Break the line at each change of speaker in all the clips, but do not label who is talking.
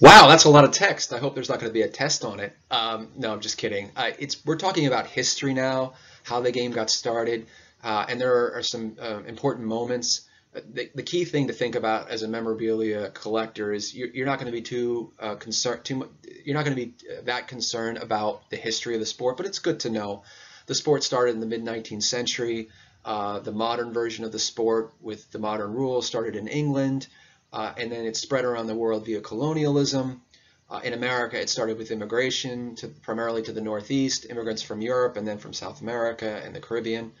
Wow, that's a lot of text. I hope there's not going to be a test on it. Um, no, I'm just kidding. Uh, it's we're talking about history now, how the game got started, uh, and there are, are some uh, important moments. Uh, the, the, key thing to think about as a memorabilia collector is you're, you're not going to be too uh, concerned. Too you're not going to be that concerned about the history of the sport, but it's good to know. The sport started in the mid 19th century. Uh, the modern version of the sport with the modern rules started in England. Uh, and then it spread around the world via colonialism. Uh, in America, it started with immigration, to, primarily to the Northeast, immigrants from Europe and then from South America and the Caribbean.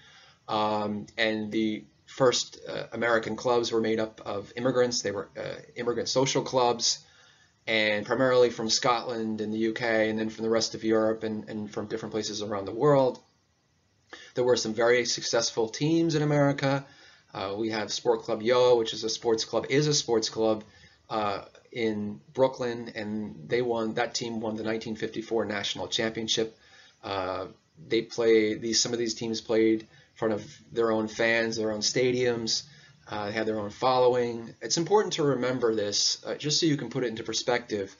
Um, and the first uh, American clubs were made up of immigrants. They were uh, immigrant social clubs, and primarily from Scotland and the UK, and then from the rest of Europe and, and from different places around the world. There were some very successful teams in America. Uh, we have Sport Club Gjoa, which is a sports club, is a sports club uh, in Brooklyn, and they won. That team won the 1954 national championship. Uh, they play these. Some of these teams played in front of their own fans, their own stadiums. Uh, they had their own following. It's important to remember this, uh, just so you can put it into perspective.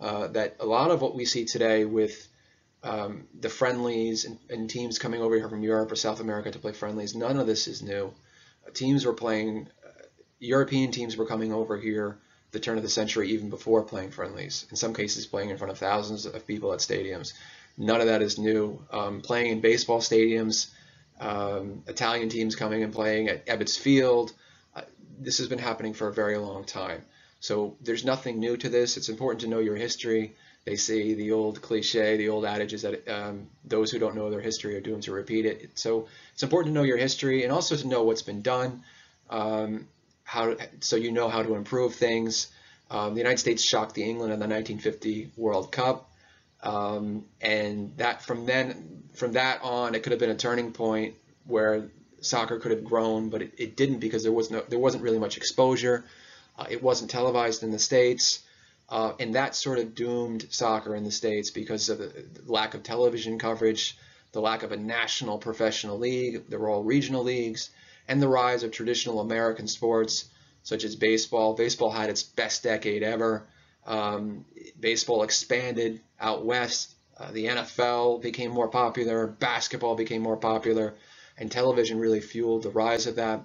Uh, that a lot of what we see today with um, the friendlies and, and teams coming over here from Europe or South America to play friendlies, none of this is new teams were playing, uh, European teams were coming over here the turn of the century even before playing friendlies. In some cases, playing in front of thousands of people at stadiums. None of that is new. Um, playing in baseball stadiums, um, Italian teams coming and playing at Ebbets Field. Uh, this has been happening for a very long time. So there's nothing new to this. It's important to know your history. They say the old cliche, the old adage is that um, those who don't know their history are doomed to repeat it. So it's important to know your history and also to know what's been done, um, how so you know how to improve things. Um, the United States shocked the England in the 1950 World Cup, um, and that from then from that on, it could have been a turning point where soccer could have grown, but it, it didn't because there was no there wasn't really much exposure. Uh, it wasn't televised in the states. Uh, and that sort of doomed soccer in the States because of the lack of television coverage, the lack of a national professional league, there were all regional leagues, and the rise of traditional American sports such as baseball. Baseball had its best decade ever. Um, baseball expanded out west. Uh, the NFL became more popular. Basketball became more popular. And television really fueled the rise of that.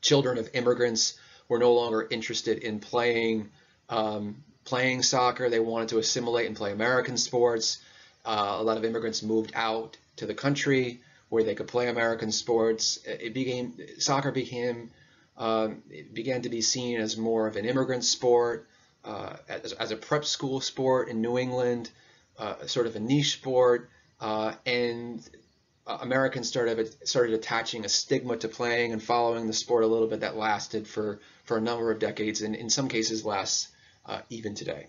Children of immigrants were no longer interested in playing um, playing soccer. They wanted to assimilate and play American sports. Uh, a lot of immigrants moved out to the country where they could play American sports. It became soccer became um, it began to be seen as more of an immigrant sport, uh, as, as, a prep school sport in New England, uh, sort of a niche sport, uh, and uh, Americans started started attaching a stigma to playing and following the sport a little bit that lasted for for a number of decades, and in some cases lasts uh, even today.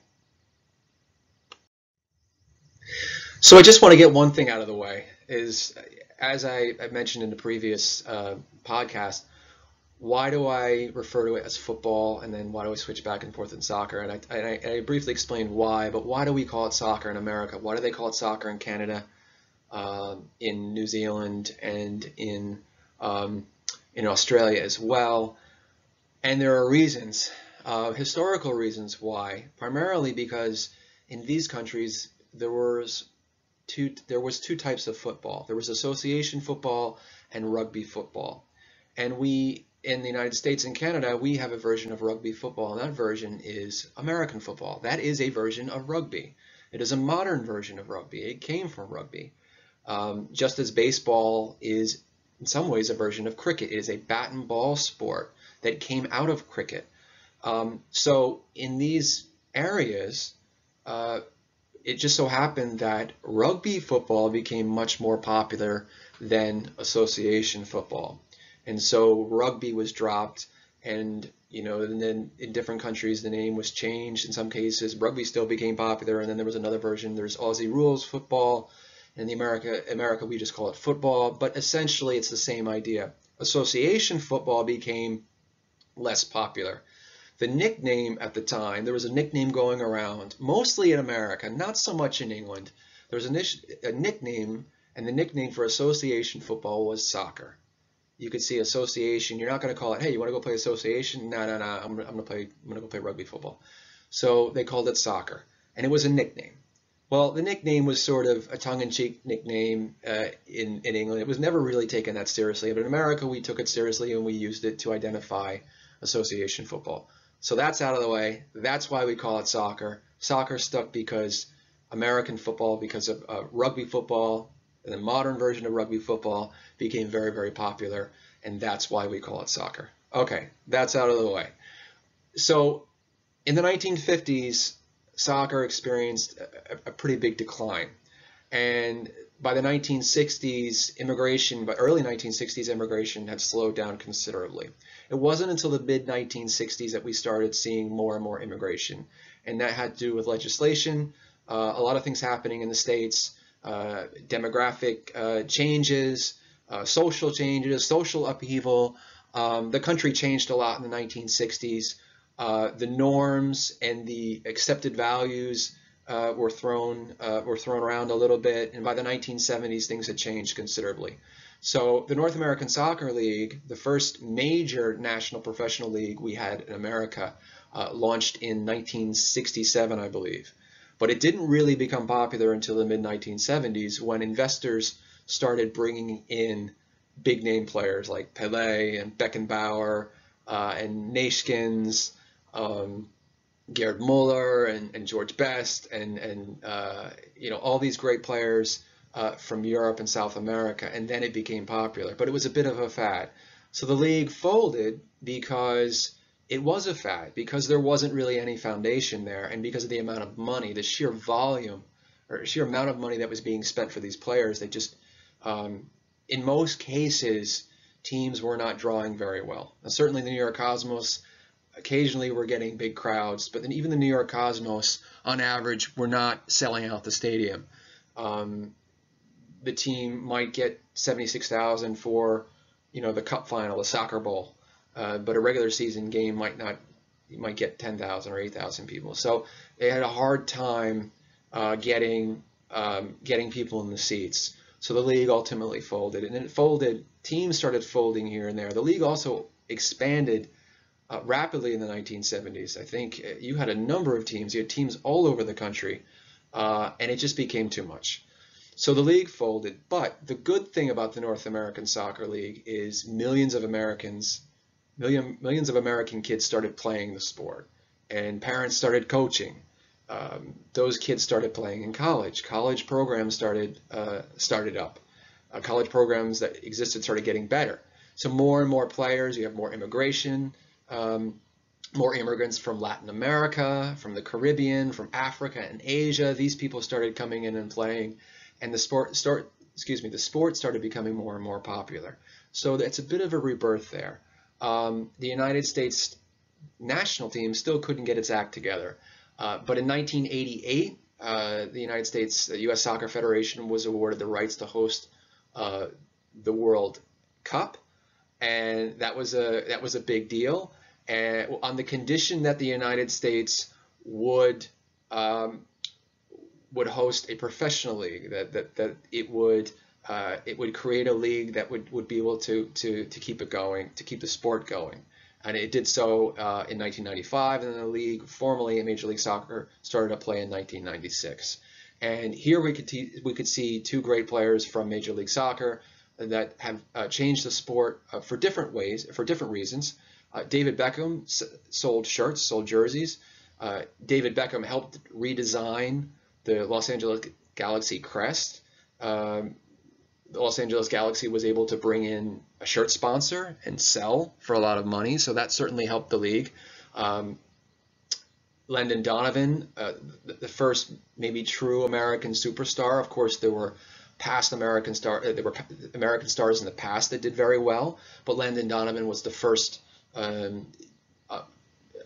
So I just want to get one thing out of the way is, as I, I mentioned in the previous uh, podcast, why do I refer to it as football and then why do I switch back and forth in soccer? And I, and I, and I briefly explained why, but why do we call it soccer in America? Why do they call it soccer in Canada, um, in New Zealand, and in um, in Australia as well? And there are reasons uh, historical reasons why, primarily because in these countries there was two there was two types of football. There was association football and rugby football. And we in the United States and Canada, we have a version of rugby football, and that version is American football. That is a version of rugby. It is a modern version of rugby. It came from rugby. Um, just as baseball is in some ways a version of cricket. It is a bat and ball sport that came out of cricket. Um, so in these areas, uh, it just so happened that rugby football became much more popular than association football. And so rugby was dropped and you know, and then in different countries the name was changed. In some cases, rugby still became popular, and then there was another version. There's Aussie rules football, in the America America we just call it football, but essentially it's the same idea. Association football became less popular the nickname at the time, there was a nickname going around, mostly in America, not so much in England. There was a, a nickname, and the nickname for association football was soccer. You could see association. You're not going to call it, hey, you want to go play association? No, no, no. I'm, I'm going to play. I'm going to go play rugby football. So they called it soccer, and it was a nickname. Well, the nickname was sort of a tongue-in-cheek nickname uh, in, in England. It was never really taken that seriously, but in America we took it seriously and we used it to identify association football. So that's out of the way. That's why we call it soccer. Soccer stuck because American football, because of uh, rugby football, and the modern version of rugby football became very, very popular, and that's why we call it soccer. Okay, that's out of the way. So in the 1950s, soccer experienced a, a pretty big decline. And by the 1960s, immigration, by early 1960s, immigration had slowed down considerably. It wasn't until the mid 1960s that we started seeing more and more immigration. And that had to do with legislation, uh, a lot of things happening in the States, uh, demographic uh, changes, uh, social changes, social upheaval. Um, the country changed a lot in the 1960s. Uh, the norms and the accepted values uh, were thrown uh, were thrown around a little bit, and by the 1970s things had changed considerably. So the North American Soccer League, the first major national professional league we had in America, uh, launched in 1967, I believe. But it didn't really become popular until the mid 1970s when investors started bringing in big name players like Pele and Beckenbauer uh, and Neeskens um, Gerd Muller and, and, George Best and, and uh, you know all these great players uh, from Europe and South America, and then it became popular. But it was a bit of a fad. So the league folded because it was a fad, because there wasn't really any foundation there, and because of the amount of money, the sheer volume or sheer amount of money that was being spent for these players, they just, um, in most cases, teams were not drawing very well. Now, certainly the New York Cosmos occasionally we're getting big crowds, but then even the New York Cosmos, on average, we're not selling out the stadium. Um, the team might get 76,000 for, you know, the Cup final, the Soccer Bowl, uh, but a regular season game might not. You might get 10,000 or 8,000 people. So they had a hard time uh, getting um, getting people in the seats. So the league ultimately folded, and it folded. Teams started folding here and there. The league also expanded uh, rapidly in the 1970s. I think uh, you had a number of teams. You had teams all over the country, uh, and it just became too much. So the league folded. But the good thing about the North American Soccer League is millions of Americans, million, millions of American kids started playing the sport, and parents started coaching. Um, those kids started playing in college. College programs started uh, started up. Uh, college programs that existed started getting better. So more and more players. You have more immigration um, more immigrants from Latin America, from the Caribbean, from Africa and Asia. These people started coming in and playing, and the sport start excuse me the sport started becoming more and more popular. So it's a bit of a rebirth there. Um, the United States national team still couldn't get its act together, uh, but in 1988, uh, the United States, the U.S. Soccer Federation was awarded the rights to host uh, the World Cup, and that was a that was a big deal and on the condition that the United States would um, would host a professional league, that that, that it would uh, it would create a league that would, would be able to, to to keep it going, to keep the sport going. And it did so uh, in 1995, and then the league formally in Major League Soccer started to play in 1996. And here we could we could see two great players from Major League Soccer that have uh, changed the sport uh, for different ways, for different reasons. Uh, David Beckham sold shirts, sold jerseys. Uh, David Beckham helped redesign the Los Angeles Galaxy crest. Um, the Los Angeles Galaxy was able to bring in a shirt sponsor and sell for a lot of money, so that certainly helped the league. Um, Landon Donovan, uh, the, first maybe true American superstar. Of course, there were past American star, uh, there were American stars in the past that did very well, but Landon Donovan was the first um,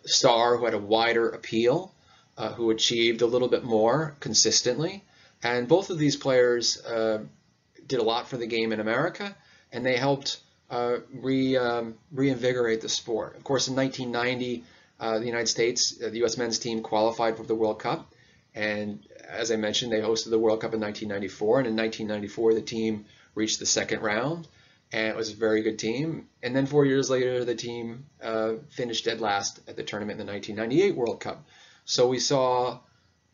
star who had a wider appeal, uh, who achieved a little bit more consistently. And both of these players uh, did a lot for the game in America, and they helped uh, re, um, reinvigorate the sport. Of course, in 1990, uh, the United States, uh, the U.S. men's team qualified for the World Cup. And as I mentioned, they hosted the World Cup in 1994. And in 1994, the team reached the second round and it was a very good team. And then four years later, the team uh, finished dead last at the tournament in the 1998 World Cup. So we saw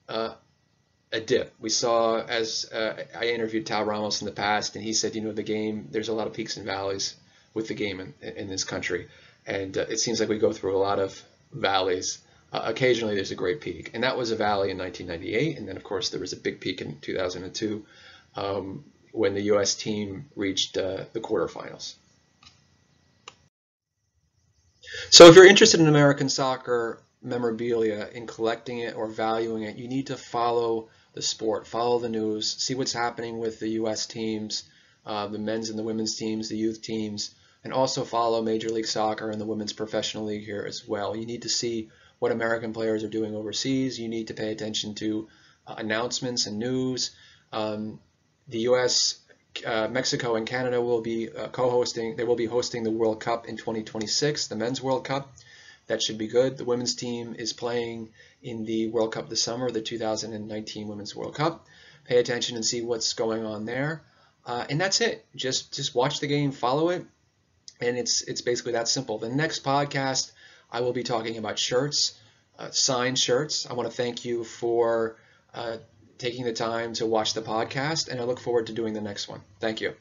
uh, a dip. We saw as uh, I interviewed Tab Ramos in the past, and he said, you know, the game there's a lot of peaks and valleys with the game in, in this country, and uh, it seems like we go through a lot of valleys. Uh, occasionally, there's a great peak, and that was a valley in 1998, and then of course there was a big peak in 2002 um, when the U.S. team reached uh, the quarterfinals. So if you're interested in American soccer memorabilia, in collecting it or valuing it, you need to follow the sport, follow the news, see what's happening with the U.S. teams, uh, the men's and the women's teams, the youth teams, and also follow Major League Soccer and the Women's Professional League here as well. You need to see what American players are doing overseas. You need to pay attention to uh, announcements and news. Um, the U.S., uh, Mexico, and Canada will be uh, co-hosting. They will be hosting the World Cup in 2026, the Men's World Cup. That should be good. The women's team is playing in the World Cup this summer, the 2019 Women's World Cup. Pay attention and see what's going on there. Uh, and that's it. Just just watch the game, follow it, and it's it's basically that simple. The next podcast, I will be talking about shirts, uh, signed shirts. I want to thank you for uh, taking the time to watch the podcast, and I look forward to doing the next one. Thank you.